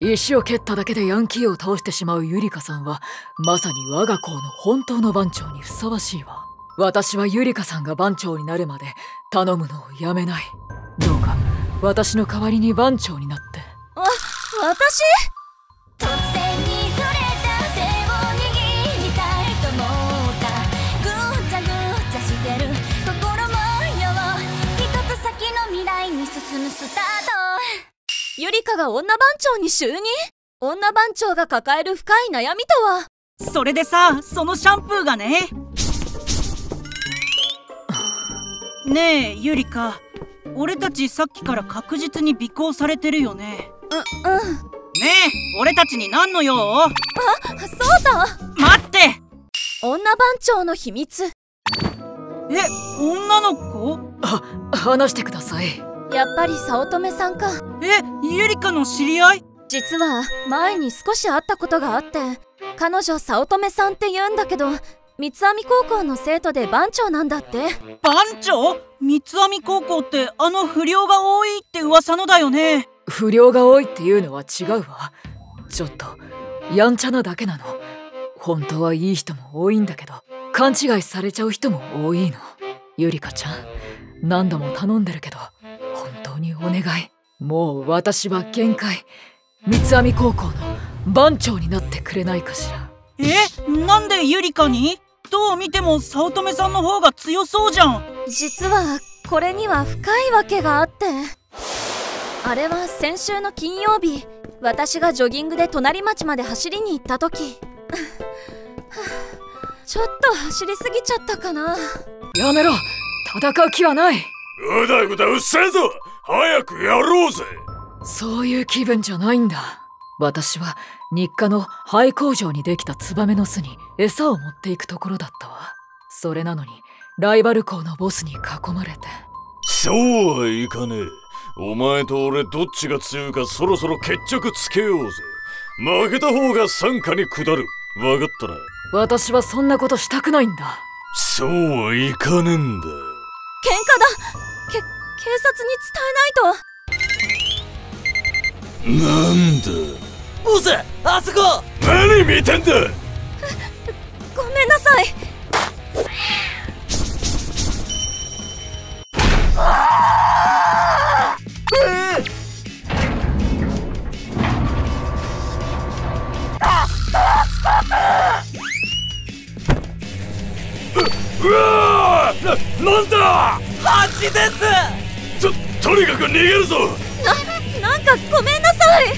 石を蹴っただけでヤンキーを倒してしまうゆりかさんはまさに我が校の本当の番長にふさわしいわ。私はゆりかさんが番長になるまで頼むのをやめない。どうか私の代わりに番長になって。わ私？突然に触れた手を握りたいと思った。ぐちゃぐちゃしてる心模様一つ先の未来に進むスタート。ゆりかが女番長に就任？女番長が抱える深い悩みとは？それでさそのシャンプーがね。ねえゆりか俺たちさっきから確実に尾行されてるよね。ううん。ねえ俺たちに何の用そうだ。待って。女番長の秘密。え女の子？あ話してくださいやっぱり早乙女さんか。えゆりかの知り合い？実は前に少し会ったことがあって彼女早乙女さんって言うんだけど三つ編み高校の生徒で番長なんだって。番長？三つ編み高校ってあの不良が多いって噂のだよね。不良が多いっていうのは違うわ。ちょっとやんちゃなだけなの。本当はいい人も多いんだけど勘違いされちゃう人も多いの。ゆりかちゃん何度も頼んでるけど本当にお願い。もう私は限界。三つ編み高校の番長になってくれないかしら。え？なんでゆりかに？どう見ても早乙女さんの方が強そうじゃん。実はこれには深いわけがあって。あれは先週の金曜日私がジョギングで隣町まで走りに行った時。ちょっと走りすぎちゃったかな。やめろ。戦う気はない。うだぐだうっせえぞ早くやろうぜ。そういう気分じゃないんだ。私は日課の廃工場にできたツバメの巣に餌を持っていくところだったわ。それなのにライバル校のボスに囲まれて。そうはいかねえ。お前と俺どっちが強いかそろそろ決着つけようぜ。負けた方が傘下に下る。分かったな。私はそんなことしたくないんだ。そうはいかねえんだ。喧嘩だ。け警察に伝えないと。なんだボスあそこ。何見てんだ？ごめんなさい。うわー！ななんだ？ハチですととにかく逃げるぞ。ななんかごめんなさい。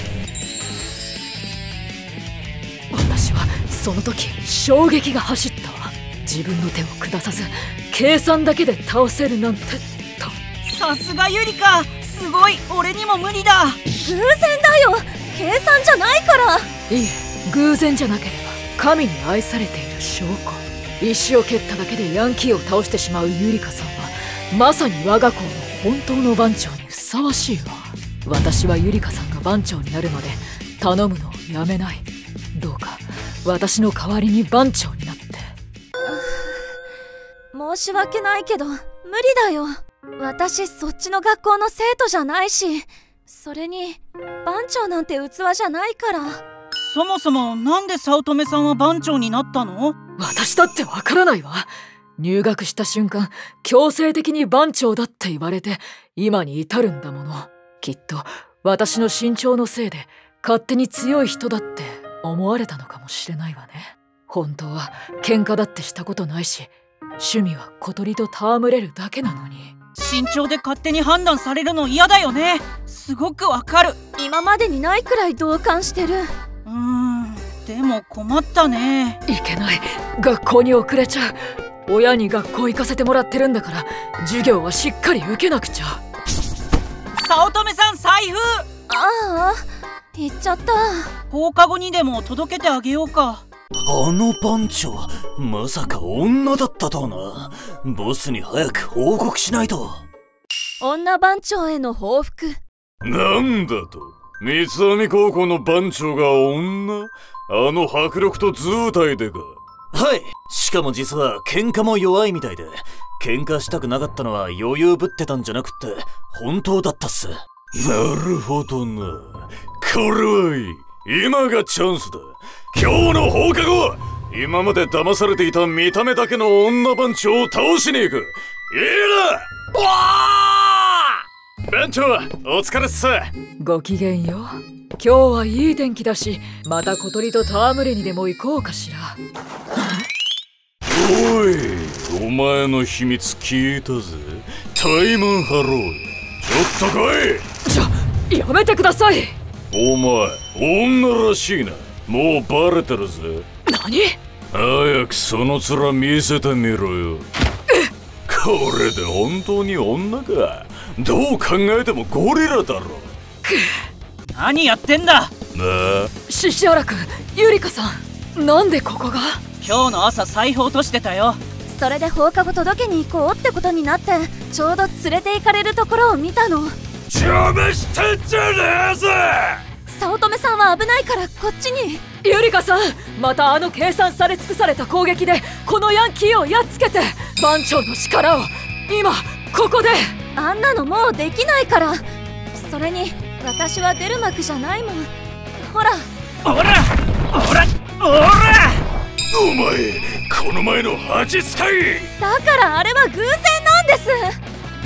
私はその時衝撃が走った。わ自分の手を下さず計算だけで倒せるなんてと。さすがゆりかすごい俺にも無理だ。偶然だよ。計算じゃないから。いいえ偶然じゃなければ神に愛されている証拠。石を蹴っただけでヤンキーを倒してしまうゆりかさんはまさに我が校の本当の番長にふさわしいわ。私はゆりかさんが番長になるまで頼むのをやめない。どうか私の代わりに番長になって。申し訳ないけど無理だよ。私そっちの学校の生徒じゃないし。それに番長なんて器じゃないから。そもそもなんで早乙女さんは番長になったの？私だってわからないわ入学した瞬間強制的に番長だって言われて今に至るんだもの。きっと私の身長のせいで勝手に強い人だって思われたのかもしれないわね。本当は喧嘩だってしたことないし趣味は小鳥と戯れるだけなのに。身長で勝手に判断されるの嫌だよね。すごくわかる。今までにないくらい同感してる。うーんでも困ったね。いけない。学校に遅れちゃう親に学校行かせてもらってるんだから授業はしっかり受けなくちゃ。早乙女さん財布。ああ行っちゃった。放課後にでも届けてあげようか。あの番長まさか女だったとはな。ボスに早く報告しないと。女番長への報復。なんだと。三つ編み高校の番長が女？あの迫力と図体でかはい。しかも実は喧嘩も弱いみたいで喧嘩したくなかったのは余裕ぶってたんじゃなくって本当だったっす。なるほどな。これはいい今がチャンスだ。今日の放課後今まで騙されていた見た目だけの女番長を倒しに行く。いいな！番長お疲れっす。ごきげんよう今日はいい天気だしまた小鳥と戯れにでも行こうかしら。おいお前の秘密聞いたぜ。タイマンハローちょっと来い。じゃやめてください。お前女らしいな。もうバレてるぜ。何？早くその面見せてみろよ。これで本当に女か？どう考えてもゴリラだろ何やってんだ？なあ。獅子原くんゆりかさん。なんでここが？今日の朝財布落としてたよ。それで放課後届けに行こうってことになってちょうど連れて行かれるところを見たの。邪魔してんじゃねえぜ！早乙女さんは危ないからこっちに。ゆりかさんまたあの計算され尽くされた攻撃でこのヤンキーをやっつけて番長の力を今ここで。あんなのもうできないから。それに私は出る幕じゃないもん。ほら。おら。おら。おら。お前この前の蜂使い。だからあれは偶然なんです。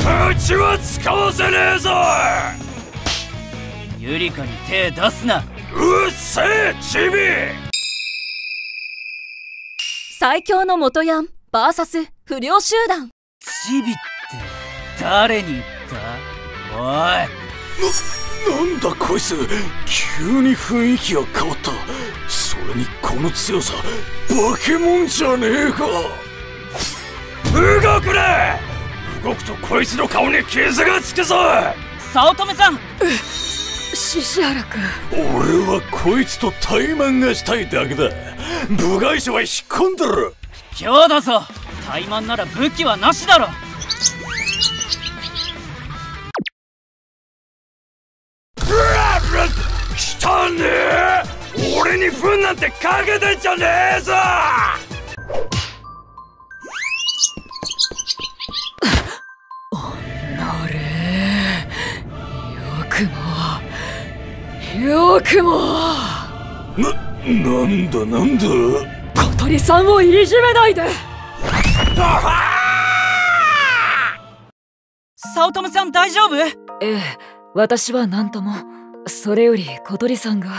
蜂は使わせねえぞ。ゆりかに手出すな。うっせえチビ。最強の元ヤン VS 不良集団。チビって誰に言った？おいなんだこいつ。急に雰囲気が変わった。それにこの強さ化け物じゃねえか。動くな！動くとこいつの顔に傷がつくぞ！早乙女さん！獅子原くん俺はこいつと対マンがしたいだけだ。部外者は引っ込んでる。今日だぞ！怠慢なら武器はなしだろに糞なんてかけてんじゃねえぞ！なれ。よくもよくも。な、なんだなんだ？小鳥さんをいじめないで。早乙女さん大丈夫？ええ私は何ともそれより小鳥さんが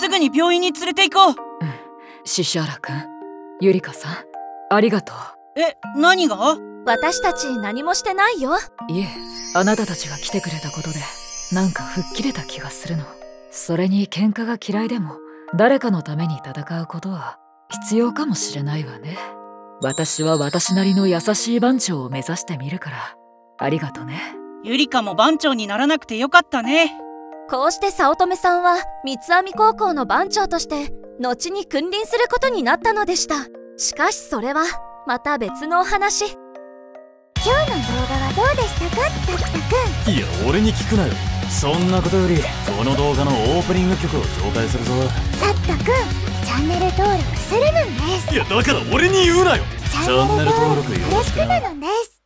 すぐに病院に連れて行こう。獅子原くんゆりかさんありがとえ何が？私たち何もしてないよ。ういえあなたたちが来てくれたことでなんか吹っ切れた気がするの。それに喧嘩が嫌いでも誰かのために戦うことは必要かもしれないわね。私は私なりの優しい番長を目指してみるから。ありがとね。ゆりかも番長にならなくてよかったねこうして早乙女さんは三つ編み高校の番長として後に君臨することになったのでした。しかしそれはまた別のお話。今日の動画はどうでしたかタクタくん？いや俺に聞くなよ。そんなことよりこの動画のオープニング曲を紹介するぞ。タクタくんチャンネル登録するのです。いやだから俺に言うなよ。チャンネル登録よろしくなのです